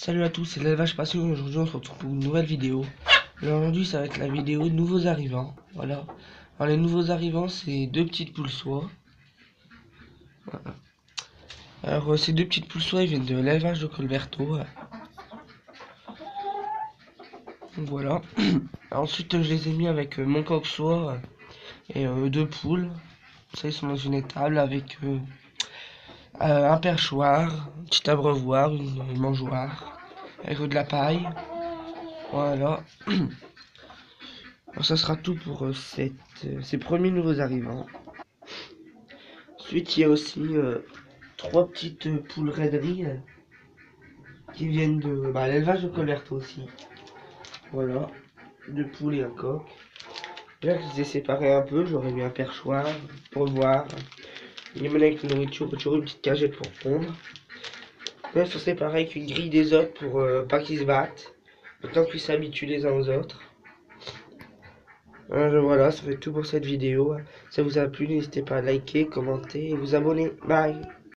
Salut à tous, c'est l'élevage passion. Aujourd'hui, on se retrouve pour une nouvelle vidéo. Aujourd'hui, ça va être la vidéo de nouveaux arrivants. Voilà. Les nouveaux arrivants, c'est deux petites poules soie. Voilà. Alors euh, ces deux petites poules soie, ils viennent de l'élevage de Colberto. Voilà. ensuite, je les ai mis avec euh, mon coq soie et euh, deux poules. Ça, ils sont dans une étable avec un perchoir, un petit abreuvoir, une mangeoire, avec de la paille. Voilà. Alors, ça sera tout pour euh, euh, ces premiers nouveaux arrivants. Ensuite, il y a aussi euh, trois petites poules raideries qui viennent de bah, l'élevage de Colberto aussi. Voilà, deux poules et un coq. Là, je les ai séparés un peu, j'aurais mis un perchoir pour voir. Il met avec la nourriture, toujours une petite cagette pour pondre. Là, ils sont séparés avec une grille des autres pour pas qu'ils se battent. Autant qu'ils s'habituent les uns aux autres. Voilà, ça fait tout pour cette vidéo. Si ça vous a plu, n'hésitez pas à liker, commenter et vous abonner. Bye